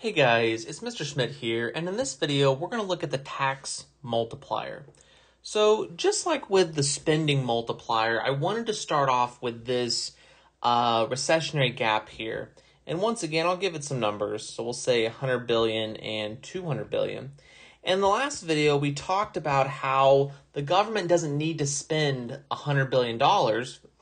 Hey guys, it's Mr. Schmidt here, and in this video, we're going to look at the tax multiplier. So, just like with the spending multiplier, I wanted to start off with this uh, recessionary gap here. And once again, I'll give it some numbers. So, we'll say 100 billion and 200 billion. In the last video, we talked about how the government doesn't need to spend $100 billion,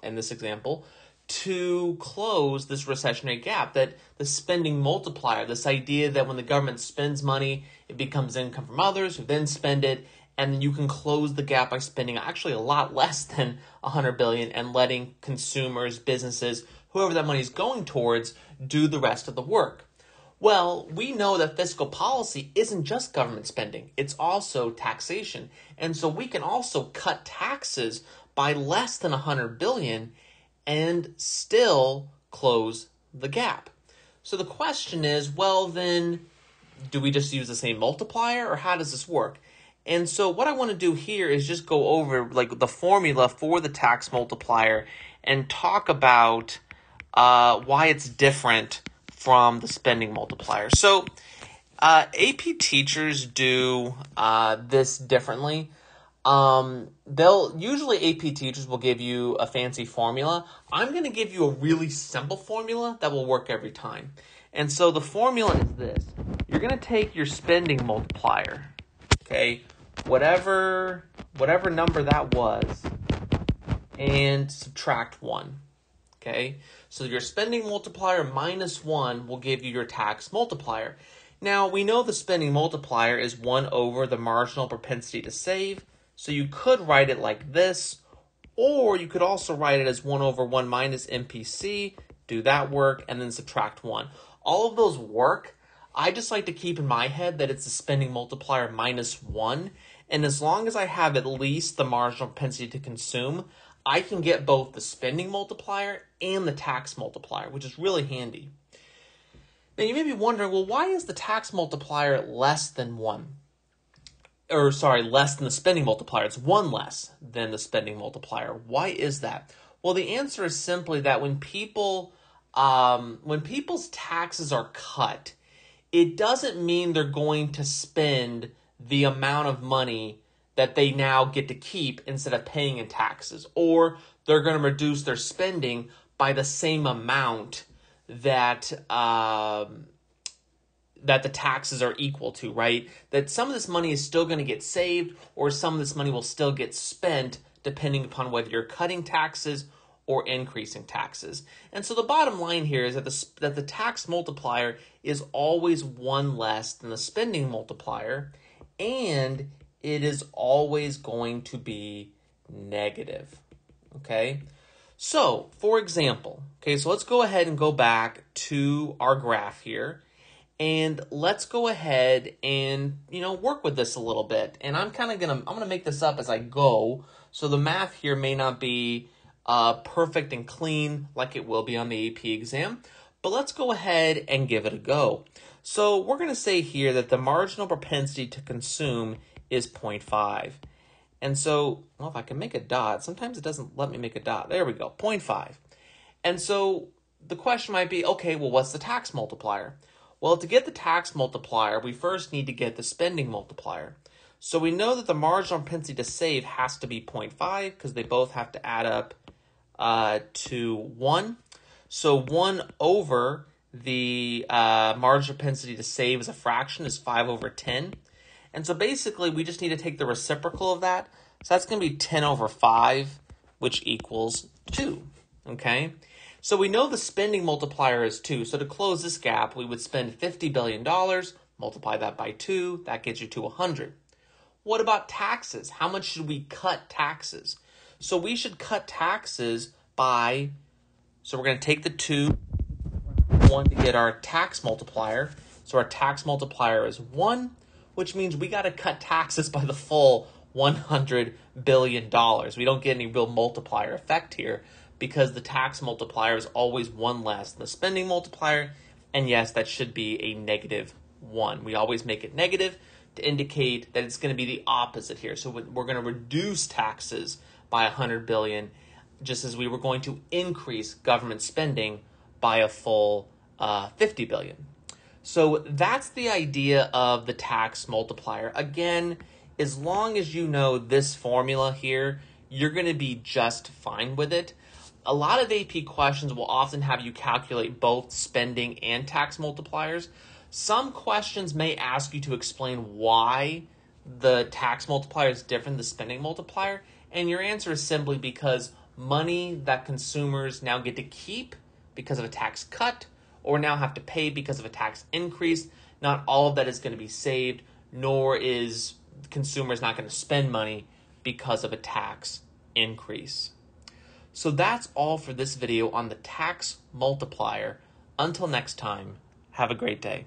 in this example, to close this recessionary gap. That the spending multiplier, this idea that when the government spends money, it becomes income from others who then spend it, and you can close the gap by spending actually a lot less than 100 billion and letting consumers, businesses, whoever that money is going towards, do the rest of the work. Well, we know that fiscal policy isn't just government spending, it's also taxation. And so we can also cut taxes by less than 100 billion and still close the gap. So the question is, well then do we just use the same multiplier or how does this work? And so what I want to do here is just go over like the formula for the tax multiplier and talk about uh, why it's different from the spending multiplier. So, uh, AP teachers do uh, this differently. Um, they'll usually AP teachers will give you a fancy formula. I'm going to give you a really simple formula that will work every time. And so the formula is this: you're going to take your spending multiplier, okay, whatever whatever number that was, and subtract one. Okay, so your spending multiplier minus 1 will give you your tax multiplier. Now, we know the spending multiplier is 1 over the marginal propensity to save, so you could write it like this, or you could also write it as 1 over 1 minus MPC, do that work, and then subtract 1. All of those work. I just like to keep in my head that it's a spending multiplier minus 1, and as long as I have at least the marginal propensity to consume, I can get both the spending multiplier and the tax multiplier, which is really handy. Now you may be wondering, well, why is the tax multiplier less than one? Or sorry, less than the spending multiplier. It's one less than the spending multiplier. Why is that? Well, the answer is simply that when people um, when people's taxes are cut, it doesn't mean they're going to spend the amount of money that they now get to keep instead of paying in taxes, or they're going to reduce their spending by the same amount that um, that the taxes are equal to, right? That some of this money is still going to get saved, or some of this money will still get spent, depending upon whether you're cutting taxes or increasing taxes. And so the bottom line here is that the that the tax multiplier is always one less than the spending multiplier, and it is always going to be negative. Okay? So, for example, okay, so let's go ahead and go back to our graph here. And let's go ahead and, you know, work with this a little bit. And I'm kind of to, I'm to make this up as I go. So the math here may not be uh, perfect and clean like it will be on the AP exam. But let's go ahead and give it a go. So we're to say here that the marginal propensity to consume is 0.5. And so, well, if I can make a dot, sometimes it doesn't let me make a dot. There we go, 0.5. And so the question might be, okay, well, what's the tax multiplier? Well, to get the tax multiplier, we first need to get the spending multiplier. So we know that the marginal propensity to save has to be 0.5 because they both have to add up uh, to 1. So 1 over the uh, marginal propensity to save as a fraction is 5 over 10. And so basically, we just need to take the reciprocal of that. So that's going to be 10 over 5, which equals 2. Okay? So we know the spending multiplier is 2. So to close this gap, we would spend $50 billion, multiply that by 2, that gets you to 100. What about taxes? How much should we cut taxes? So we should cut taxes by, so we're going to take the 2, 1 to get our tax multiplier. So our tax multiplier is 1 which means we got to cut taxes by the full $100 billion. We don't get any real multiplier effect here because the tax multiplier is always one less than the spending multiplier. And yes, that should be a negative one. We always make it negative to indicate that it's going to be the opposite here. So we're going to reduce taxes by 100 billion just as we were going to increase government spending by a full uh, 50 billion. So that's the idea of the tax multiplier. Again, as long as you know this formula here, you're going to be just fine with it. A lot of AP questions will often have you calculate both spending and tax multipliers. Some questions may ask you to explain why the tax multiplier is different than the spending multiplier, and your answer is simply because money that consumers now get to keep because of a tax cut or now have to pay because of a tax increase. Not all of that is going to be saved, nor is consumers not going to spend money because of a tax increase. So that's all for this video on the tax multiplier. Until next time, have a great day.